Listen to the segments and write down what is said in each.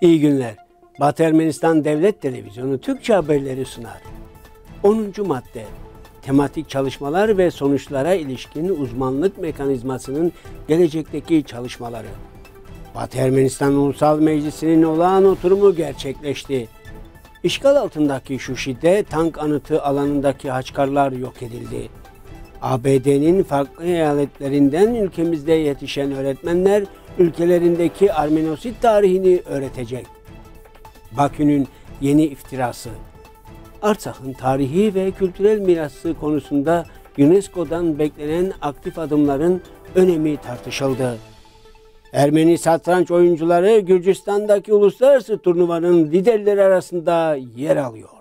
İyi günler. Batı Ermenistan Devlet Televizyonu Türkçe haberleri sunar. 10. madde Tematik çalışmalar ve sonuçlara ilişkin uzmanlık mekanizmasının gelecekteki çalışmaları. Batı Ermenistan Ulusal Meclisi'nin olağan oturumu gerçekleşti. İşgal altındaki Şuşi'de tank anıtı alanındaki haçkarlar yok edildi. ABD'nin farklı eyaletlerinden ülkemizde yetişen öğretmenler ülkelerindeki Armenosit tarihini öğretecek. Bakü'nün yeni iftirası. Artsak'ın tarihi ve kültürel mirası konusunda UNESCO'dan beklenen aktif adımların önemi tartışıldı. Ermeni satranç oyuncuları Gürcistan'daki uluslararası turnuvanın liderleri arasında yer alıyor.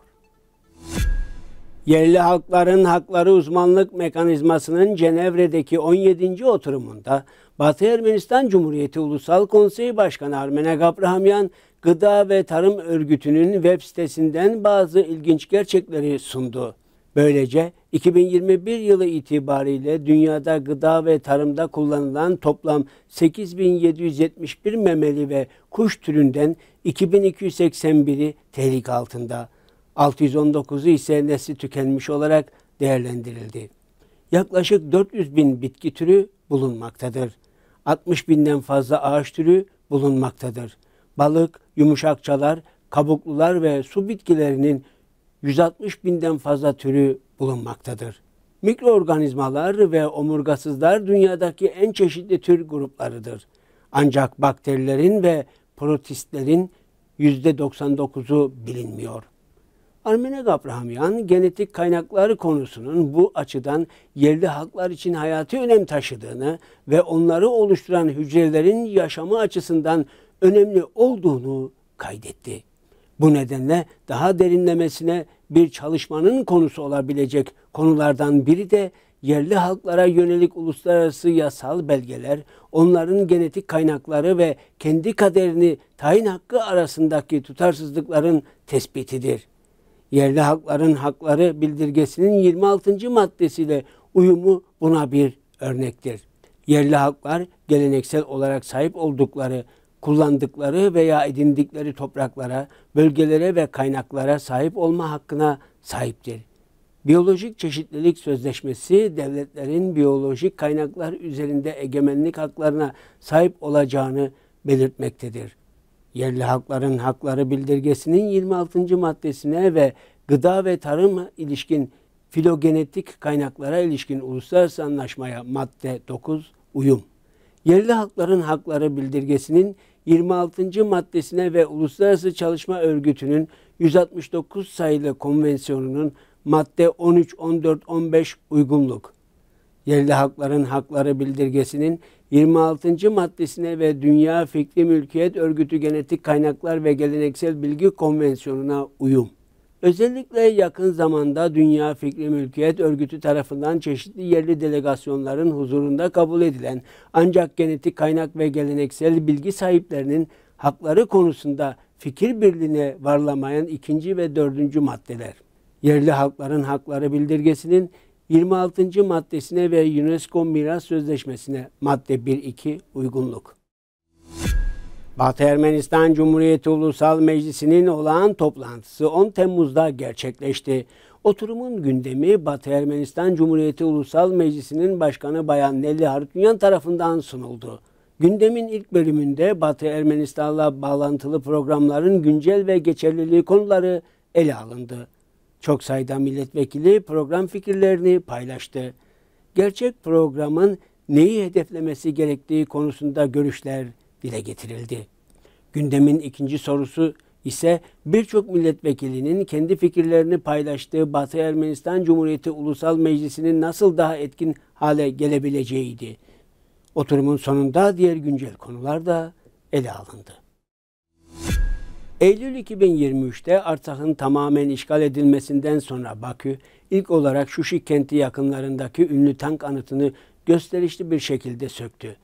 Yerli Halkların Hakları Uzmanlık Mekanizması'nın Cenevre'deki 17. oturumunda Batı Ermenistan Cumhuriyeti Ulusal Konseyi Başkanı Armenek Abrahamyan, Gıda ve Tarım Örgütü'nün web sitesinden bazı ilginç gerçekleri sundu. Böylece 2021 yılı itibariyle dünyada gıda ve tarımda kullanılan toplam 8771 memeli ve kuş türünden 2281'i tehlike altında. 619'u ise nesli tükenmiş olarak değerlendirildi. Yaklaşık 400 bin bitki türü bulunmaktadır. 60 binden fazla ağaç türü bulunmaktadır. Balık, yumuşakçalar, kabuklular ve su bitkilerinin 160 binden fazla türü bulunmaktadır. Mikroorganizmalar ve omurgasızlar dünyadaki en çeşitli tür gruplarıdır. Ancak bakterilerin ve protistlerin %99'u bilinmiyor. Armenek Abrahamyan genetik kaynakları konusunun bu açıdan yerli halklar için hayati önem taşıdığını ve onları oluşturan hücrelerin yaşamı açısından önemli olduğunu kaydetti. Bu nedenle daha derinlemesine bir çalışmanın konusu olabilecek konulardan biri de yerli halklara yönelik uluslararası yasal belgeler, onların genetik kaynakları ve kendi kaderini tayin hakkı arasındaki tutarsızlıkların tespitidir yerli halkların hakları bildirgesinin 26. maddesiyle uyumu buna bir örnektir. Yerli halklar geleneksel olarak sahip oldukları, kullandıkları veya edindikleri topraklara, bölgelere ve kaynaklara sahip olma hakkına sahiptir. Biyolojik çeşitlilik sözleşmesi devletlerin biyolojik kaynaklar üzerinde egemenlik haklarına sahip olacağını belirtmektedir yerli halkların hakları bildirgesinin 26. maddesine ve gıda ve tarım ilişkin filogenetik kaynaklara ilişkin uluslararası anlaşmaya madde 9 uyum. Yerli halkların hakları bildirgesinin 26. maddesine ve Uluslararası Çalışma Örgütü'nün 169 sayılı konvansiyonunun madde 13, 14, 15 uygunluk. Yerli Halkların Hakları Bildirgesi'nin 26. maddesine ve Dünya Fikri Mülkiyet Örgütü Genetik Kaynaklar ve Geleneksel Bilgi Konvensiyonu'na uyum. Özellikle yakın zamanda Dünya Fikri Mülkiyet Örgütü tarafından çeşitli yerli delegasyonların huzurunda kabul edilen ancak genetik kaynak ve geleneksel bilgi sahiplerinin hakları konusunda fikir birliğine varlamayan ikinci ve dördüncü maddeler. Yerli halkların hakları bildirgesinin 26. maddesine ve UNESCO Miras Sözleşmesi'ne madde 1.2 uygunluk. Batı Ermenistan Cumhuriyeti Ulusal Meclisi'nin olağan toplantısı 10 Temmuz'da gerçekleşti. Oturumun gündemi Batı Ermenistan Cumhuriyeti Ulusal Meclisi'nin Başkanı Bayan Nelly Harutyunyan tarafından sunuldu. Gündemin ilk bölümünde Batı Ermenistan'la bağlantılı programların güncel ve geçerliliği konuları ele alındı. Çok sayıda milletvekili program fikirlerini paylaştı. Gerçek programın neyi hedeflemesi gerektiği konusunda görüşler dile getirildi. Gündemin ikinci sorusu ise birçok milletvekilinin kendi fikirlerini paylaştığı Batı Ermenistan Cumhuriyeti Ulusal Meclisi'nin nasıl daha etkin hale gelebileceğiydi. Oturumun sonunda diğer güncel konular da ele alındı. Eylül 2023'te Artsak'ın tamamen işgal edilmesinden sonra Bakü ilk olarak Şuşi kenti yakınlarındaki ünlü tank anıtını gösterişli bir şekilde söktü.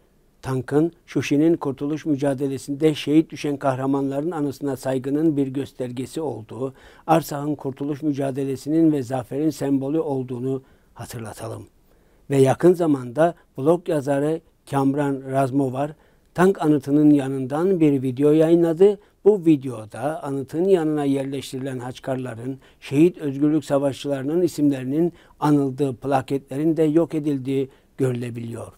Tankın Şuşi'nin kurtuluş mücadelesinde şehit düşen kahramanların anısına saygının bir göstergesi olduğu, Arsak'ın kurtuluş mücadelesinin ve zaferin sembolü olduğunu hatırlatalım. Ve yakın zamanda blog yazarı Kamran Razmovar tank anıtının yanından bir video yayınladı. Bu videoda anıtın yanına yerleştirilen haçkarların, şehit özgürlük savaşçılarının isimlerinin anıldığı plaketlerin de yok edildiği görülebiliyor.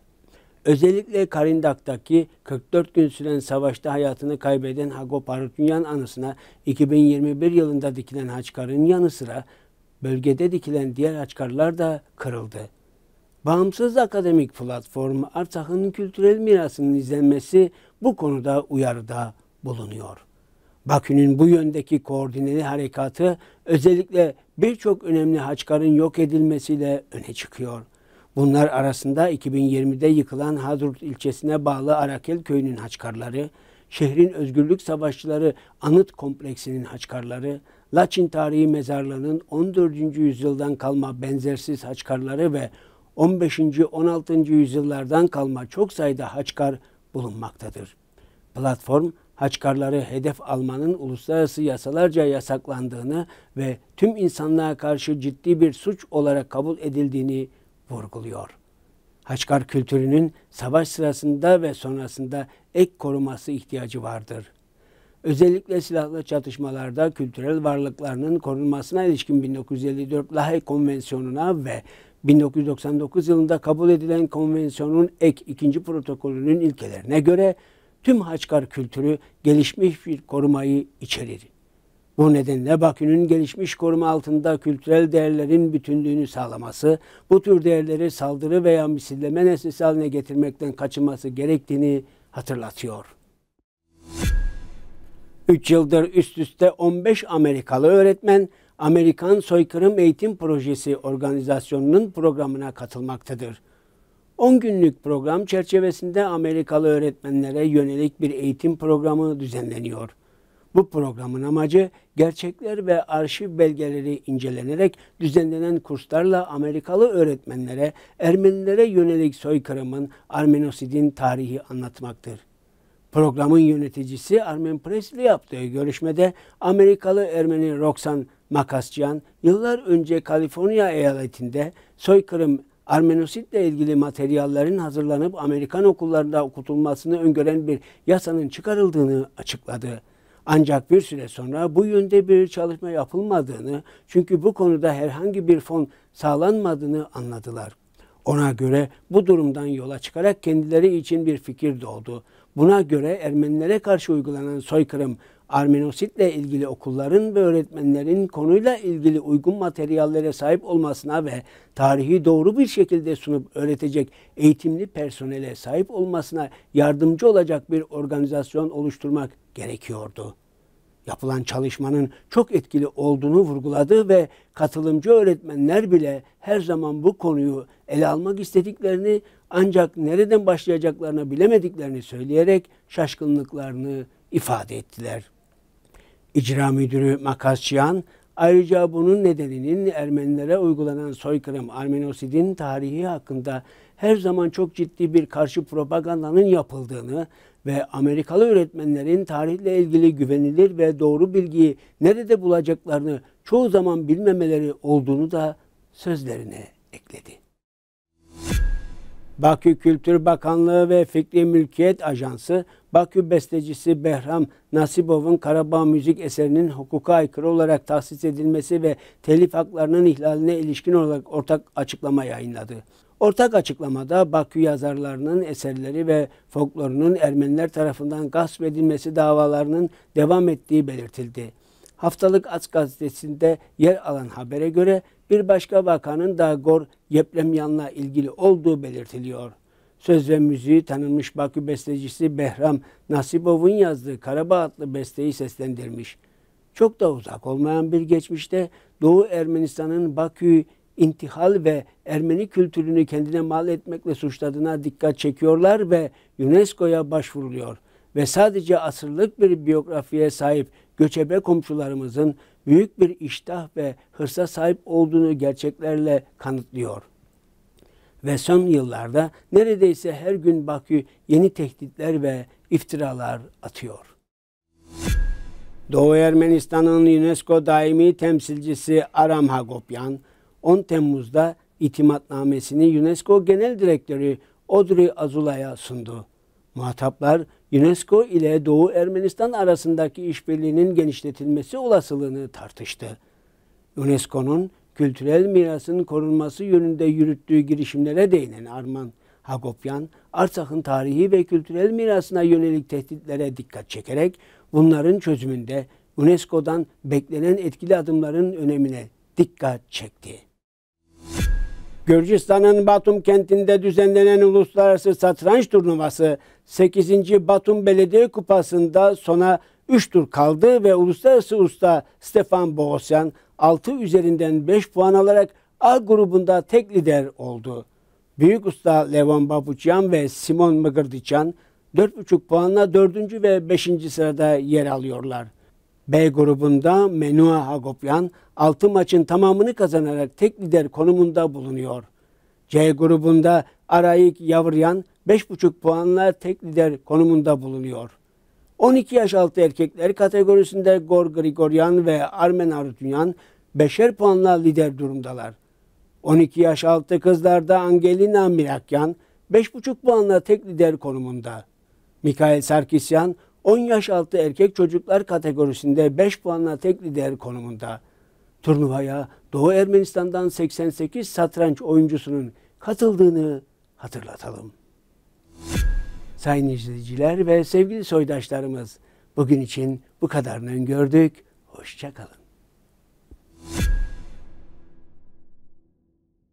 Özellikle Karindak'taki 44 gün süren savaşta hayatını kaybeden Hagop Harutunyan anısına 2021 yılında dikilen haçkarın yanı sıra bölgede dikilen diğer haçkarlar da kırıldı. Bağımsız akademik platform Artsak'ın kültürel mirasının izlenmesi bu konuda uyarıda bulunuyor. Bakü'nün bu yöndeki koordineli harekatı özellikle birçok önemli haçkarın yok edilmesiyle öne çıkıyor. Bunlar arasında 2020'de yıkılan Hadrut ilçesine bağlı Arakel köyünün haçkarları, şehrin özgürlük savaşçıları anıt kompleksinin haçkarları, Laçin Tarihi Mezarlığı'nın 14. yüzyıldan kalma benzersiz haçkarları ve 15. 16. yüzyıllardan kalma çok sayıda haçkar bulunmaktadır. Platform, haçkarları hedef almanın uluslararası yasalarca yasaklandığını ve tüm insanlığa karşı ciddi bir suç olarak kabul edildiğini vurguluyor. Haçkar kültürünün savaş sırasında ve sonrasında ek koruması ihtiyacı vardır. Özellikle silahlı çatışmalarda kültürel varlıklarının korunmasına ilişkin 1954 Lahey Konvensiyonu'na ve 1999 yılında kabul edilen konvensiyonun ek ikinci protokolünün ilkelerine göre tüm Haçkar kültürü gelişmiş bir korumayı içerir. Bu nedenle Bakü'nün gelişmiş koruma altında kültürel değerlerin bütünlüğünü sağlaması, bu tür değerleri saldırı veya misilleme nesnesi haline getirmekten kaçınması gerektiğini hatırlatıyor. 3 yıldır üst üste 15 Amerikalı öğretmen Amerikan Soykırım Eğitim Projesi organizasyonunun programına katılmaktadır. 10 günlük program çerçevesinde Amerikalı öğretmenlere yönelik bir eğitim programı düzenleniyor. Bu programın amacı gerçekler ve arşiv belgeleri incelenerek düzenlenen kurslarla Amerikalı öğretmenlere Ermenilere yönelik soykırımın Armenosidin tarihi anlatmaktır. Programın yöneticisi Armen Press ile yaptığı görüşmede Amerikalı Ermeni Roxan Makascian yıllar önce Kaliforniya eyaletinde soykırım Armenositle ilgili materyallerin hazırlanıp Amerikan okullarında okutulmasını öngören bir yasanın çıkarıldığını açıkladı. Ancak bir süre sonra bu yönde bir çalışma yapılmadığını çünkü bu konuda herhangi bir fon sağlanmadığını anladılar. Ona göre bu durumdan yola çıkarak kendileri için bir fikir doğdu. Buna göre Ermenilere karşı uygulanan soykırım Armenositle ilgili okulların ve öğretmenlerin konuyla ilgili uygun materyallere sahip olmasına ve tarihi doğru bir şekilde sunup öğretecek eğitimli personele sahip olmasına yardımcı olacak bir organizasyon oluşturmak gerekiyordu. Yapılan çalışmanın çok etkili olduğunu vurguladı ve katılımcı öğretmenler bile her zaman bu konuyu ele almak istediklerini ancak nereden başlayacaklarını bilemediklerini söyleyerek şaşkınlıklarını ifade ettiler. İcra Müdürü Makasçıyan ayrıca bunun nedeninin Ermenilere uygulanan soykırım Armenosid'in tarihi hakkında her zaman çok ciddi bir karşı propagandanın yapıldığını ve Amerikalı öğretmenlerin tarihle ilgili güvenilir ve doğru bilgiyi nerede bulacaklarını çoğu zaman bilmemeleri olduğunu da sözlerine ekledi. Bakü Kültür Bakanlığı ve Fikri Mülkiyet Ajansı, Bakü bestecisi Behram Nasibov'un Karabağ müzik eserinin hukuka aykırı olarak tahsis edilmesi ve telif haklarının ihlaline ilişkin olarak ortak açıklama yayınladı. Ortak açıklamada Bakü yazarlarının eserleri ve folklorunun Ermeniler tarafından gasp edilmesi davalarının devam ettiği belirtildi. Haftalık Aç gazetesinde yer alan habere göre bir başka vakanın da Gor Yeplemyan'la ilgili olduğu belirtiliyor. Söz ve müziği tanınmış Bakü bestecisi Behram Nasibov'un yazdığı Karabağ adlı besteyi seslendirmiş. Çok da uzak olmayan bir geçmişte Doğu Ermenistan'ın Bakü'yü intihal ve Ermeni kültürünü kendine mal etmekle suçladığına dikkat çekiyorlar ve UNESCO'ya başvuruluyor. Ve sadece asırlık bir biyografiye sahip göçebe komşularımızın büyük bir iştah ve hırsa sahip olduğunu gerçeklerle kanıtlıyor. Ve son yıllarda neredeyse her gün Bakü yeni tehditler ve iftiralar atıyor. Doğu Ermenistan'ın UNESCO daimi temsilcisi Aram Hagopyan, 10 Temmuz'da itimatnamesini UNESCO Genel Direktörü Audrey Azula'ya sundu. Muhataplar UNESCO ile Doğu Ermenistan arasındaki işbirliğinin genişletilmesi olasılığını tartıştı. UNESCO'nun kültürel mirasın korunması yönünde yürüttüğü girişimlere değinen Arman Hagopyan, Artsak'ın tarihi ve kültürel mirasına yönelik tehditlere dikkat çekerek bunların çözümünde UNESCO'dan beklenen etkili adımların önemine dikkat çekti. Gürcistan'ın Batum kentinde düzenlenen uluslararası satranç turnuvası 8. Batum Belediye Kupası'nda sona 3 tur kaldı ve uluslararası usta Stefan Bogosyan 6 üzerinden 5 puan alarak A grubunda tek lider oldu. Büyük usta Levon Babuçyan ve Simon Mıgırdıçyan 4,5 puanla 4. ve 5. sırada yer alıyorlar. B grubunda Menua Hagopyan 6 maçın tamamını kazanarak tek lider konumunda bulunuyor. C grubunda Arayik Yavryan 5,5 puanla tek lider konumunda bulunuyor. 12 yaş altı erkekler kategorisinde Gor Grigoryan ve Armen Arutunyan 5'er puanla lider durumdalar. 12 yaş altı kızlarda Angelina Mirakyan 5,5 puanla tek lider konumunda. Mikael Sarkisyan 10 yaş altı erkek çocuklar kategorisinde 5 puanla tek lider konumunda. Turnuvaya Doğu Ermenistan'dan 88 satranç oyuncusunun katıldığını hatırlatalım. Sayın izleyiciler ve sevgili soydaşlarımız bugün için bu kadarını gördük. Hoşçakalın.